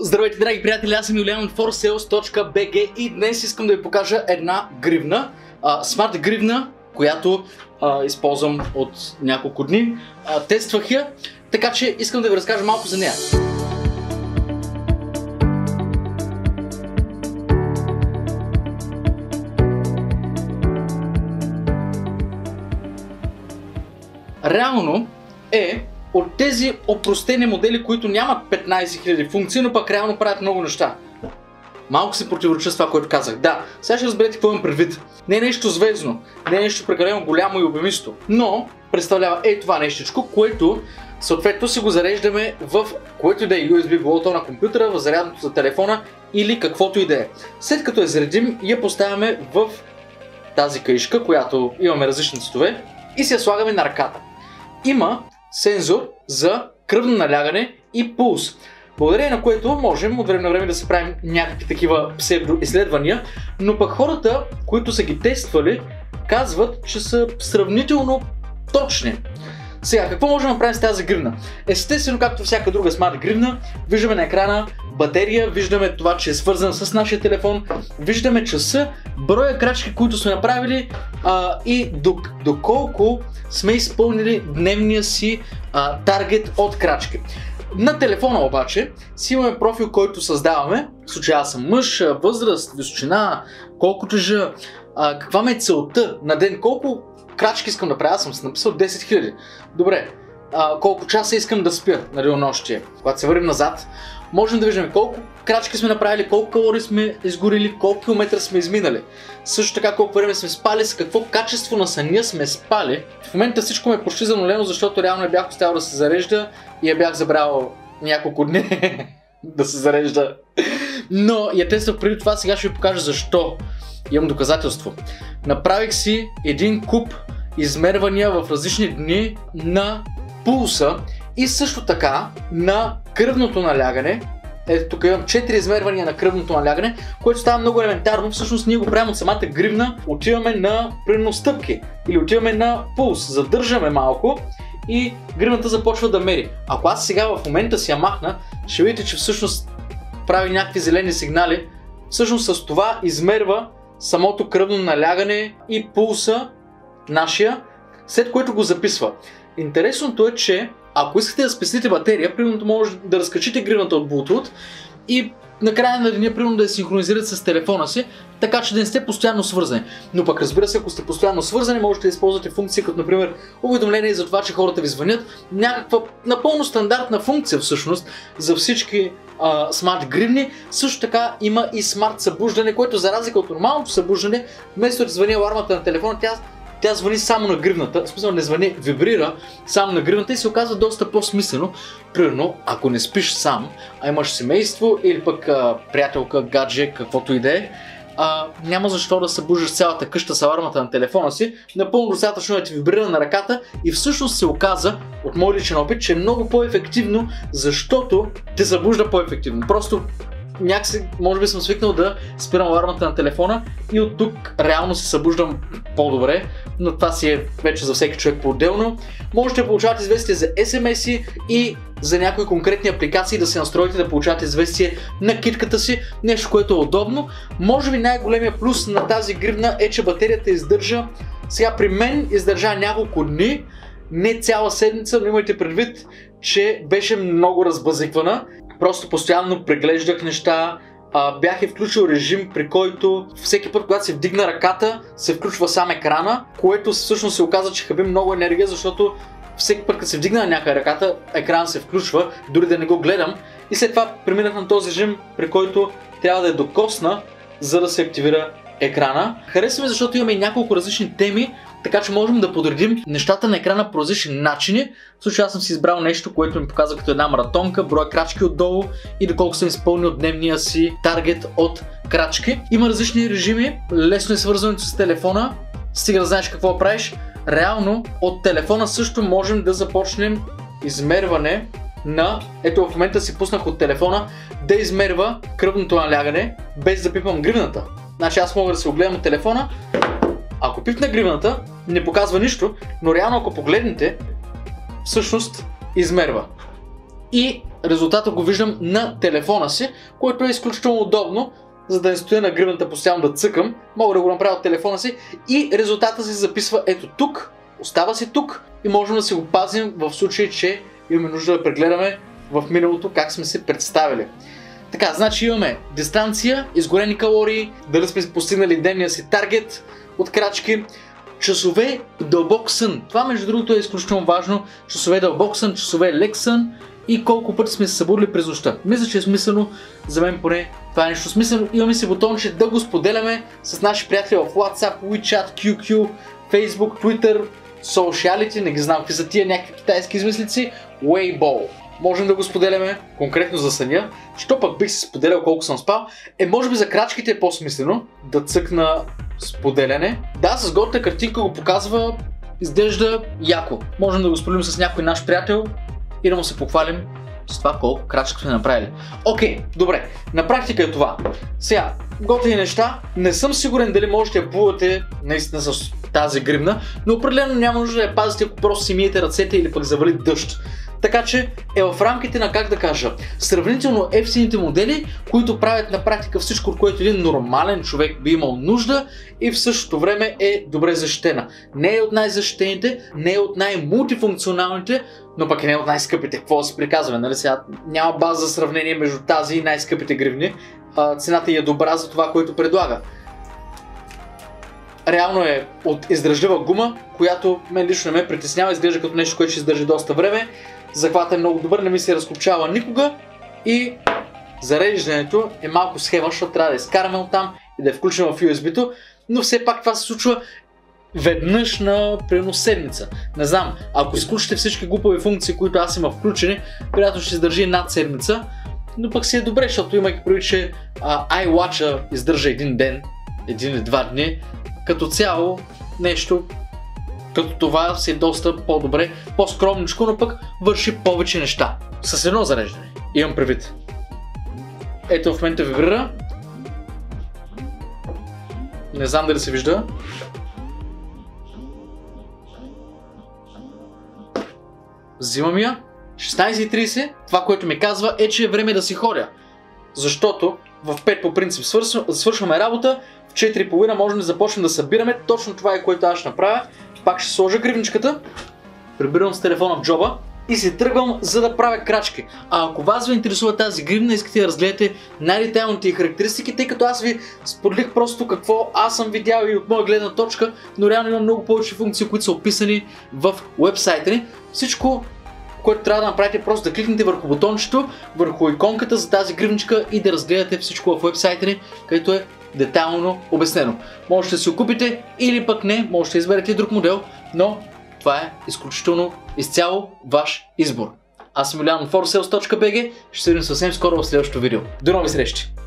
Здравейте, драги приятели, аз съм Юлиан от forsales.bg и днес искам да ви покажа една гривна, смарт гривна, която а, използвам от няколко дни. А, тествах я, така че искам да ви разкажа малко за нея. Реално е от тези опростени модели, които нямат 15 000 функции, но пък реално правят много неща. Малко се противореча с това, което казах. Да, сега ще разберете какво имам предвид. Не е нещо звездно, не е нещо прекалено голямо и обемисто, но представлява е това нещичко, което съответно си го зареждаме в което и да е USB, било то на компютъра, в зарядното за телефона или каквото и да е. След като я заредим, я поставяме в тази каишка, която имаме различни цветове и си я слагаме на ръката. Има сензор за кръвно налягане и пулс. Благодарение на което можем от време на време да се правим някакви такива псевдоизследвания, но пък хората, които са ги тествали, казват, че са сравнително точни. Сега, какво можем да направим с тази гривна? Естествено, както всяка друга смарт гривна, виждаме на екрана батерия, виждаме това, че е свързана с нашия телефон, виждаме часа, броя крачки, които сме направили а, и доколко сме изпълнили дневния си а, таргет от крачки. На телефона обаче си имаме профил, който създаваме. В случая аз съм мъж, възраст, височина, колко тежа, каква ме е целта на ден, колко крачки искам да правя, аз съм написал 10 000. Добре, а, колко часа искам да спя на денонощие. Когато се върнем назад, можем да виждаме колко крачки сме направили, колко калории сме изгорили, колко километра сме изминали. Също така колко време сме спали, с какво качество на съня сме спали. В момента всичко ме е почти занулено, защото реално я бях оставил да се зарежда и я бях забрал няколко дни да се зарежда. Но я тествах преди това, сега ще ви покажа защо. Имам доказателство. Направих си един куп измервания в различни дни на пулса и също така на кръвното налягане. Ето тук имам 4 измервания на кръвното налягане, което става много елементарно. Всъщност ние го правим от самата гривна, отиваме на примерно или отиваме на пулс, задържаме малко и гривната започва да мери. Ако аз сега в момента си я махна, ще видите, че всъщност прави някакви зелени сигнали. Всъщност с това измерва самото кръвно налягане и пулса нашия, след което го записва. Интересното е, че ако искате да спестите батерия, примерно може да разкачите гривната от Bluetooth и накрая на деня, примерно да я синхронизирате с телефона си, така че да не сте постоянно свързани. Но пък разбира се, ако сте постоянно свързани, можете да използвате функции като например уведомление за това, че хората ви звънят. Някаква напълно стандартна функция всъщност за всички смарт гривни. Също така има и смарт събуждане, което за разлика от нормалното събуждане, вместо да звъни алармата на телефона, тя тя звъни само на гривната, в смисъл не звъни, вибрира само на гривната и се оказва доста по-смислено. Примерно, ако не спиш сам, а имаш семейство или пък а, приятелка, гадже, каквото и да е, а, няма защо да събуждаш цялата къща с алармата на телефона си, напълно достатъчно да ти вибрира на ръката и всъщност се оказа от мой личен опит, че е много по-ефективно, защото те събужда по-ефективно. Просто някакси, може би съм свикнал да спирам алармата на телефона и от тук реално се събуждам по-добре, но това си е вече за всеки човек по-отделно. Можете да получавате известия за SMS и за някои конкретни апликации да се настроите да получавате известие на китката си, нещо което е удобно. Може би най-големия плюс на тази гривна е, че батерията издържа, сега при мен издържа няколко дни, не цяла седмица, но имайте предвид, че беше много разбазиквана Просто постоянно преглеждах неща, а, бях е включил режим, при който всеки път, когато се вдигна ръката, се включва сам екрана, което всъщност се оказа, че хаби много енергия, защото всеки път, като се вдигна на някъде ръката, екран се включва, дори да не го гледам. И след това преминах на този режим, при който трябва да е докосна, за да се активира екрана. Хареса ми, защото имаме няколко различни теми, така че можем да подредим нещата на екрана по различни начини. В случай аз съм си избрал нещо, което ми показва като една маратонка, брой крачки отдолу и доколко съм изпълнил дневния си таргет от крачки. Има различни режими, лесно е свързването с телефона, стига да знаеш какво правиш. Реално от телефона също можем да започнем измерване на, ето в момента си пуснах от телефона, да измерва кръвното налягане, без да пипам гривната. Значи аз мога да се огледам от телефона, ако пипна гривната, не показва нищо, но реално ако погледнете, всъщност измерва. И резултата го виждам на телефона си, което е изключително удобно, за да не стоя на гривната постоянно да цъкам. Мога да го направя от телефона си и резултата се записва ето тук, остава си тук и можем да си го пазим в случай, че имаме нужда да прегледаме в миналото как сме се представили. Така, значи имаме дистанция, изгорени калории, дали сме постигнали дневния си таргет от крачки, часове дълбок сън. Това между другото е изключително важно. Часове дълбок сън, часове лек сън и колко пъти сме се събудили през нощта. Мисля, че е смислено, за мен поне това е нещо смислено. Имаме си бутонче да го споделяме с наши приятели в WhatsApp, WeChat, QQ, Facebook, Twitter, Sociality, не ги знам какви са тия някакви китайски измислици, Weibo можем да го споделяме конкретно за съня. Що пък бих си споделял колко съм спал? Е, може би за крачките е по-смислено да цъкна споделяне. Да, с готта картинка го показва, изглежда яко. Можем да го споделим с някой наш приятел и да му се похвалим с това колко крачка сме направили. Окей, добре, на практика е това. Сега, готини неща, не съм сигурен дали можете да плувате наистина с тази гривна, но определено няма нужда да я пазите, ако просто си миете ръцете или пък завали дъжд. Така че е в рамките на, как да кажа, сравнително ефтините модели, които правят на практика всичко, което един нормален човек би имал нужда и в същото време е добре защитена. Не е от най-защитените, не е от най-мултифункционалните, но пък и не е от най-скъпите. Какво да се приказваме, нали сега? Няма база за сравнение между тази и най-скъпите гривни. А, цената е добра за това, което предлага реално е от издръжлива гума, която мен лично не ме притеснява, изглежда като нещо, което ще издържи доста време. Захвата е много добър, не ми се разкопчава никога. И зареждането е малко схема, защото трябва да изкараме от там и да я включим в USB-то, но все пак това се случва веднъж на примерно седмица. Не знам, ако изключите всички глупави функции, които аз имам включени, вероятно ще издържи над седмица, но пък си е добре, защото имайки преди, че iWatch издържа един ден, един или два дни, като цяло нещо като това си е доста по-добре, по-скромничко, но пък върши повече неща. С едно зареждане. Имам предвид. Ето в момента вибрира. Не знам дали се вижда. Взимам я. 16.30. Това, което ми казва е, че е време да си ходя. Защото в 5 по принцип свършваме работа, в 4.30 можем да започнем да събираме. Точно това е което аз ще направя. Пак ще сложа гривничката, прибирам с телефона в джоба и се тръгвам за да правя крачки. А ако вас ви интересува тази гривна, искате да разгледате най-детайлните характеристики, тъй като аз ви споделих просто какво аз съм видял и от моя гледна точка, но реално има много повече функции, които са описани в вебсайта ни. Всичко което трябва да направите е просто да кликнете върху бутончето, върху иконката за тази гривничка и да разгледате всичко в вебсайта ни, където е детайлно обяснено. Можете да си го купите или пък не, можете да изберете друг модел, но това е изключително изцяло ваш избор. Аз съм Юлиан от forsales.bg, ще се видим съвсем скоро в следващото видео. До нови срещи!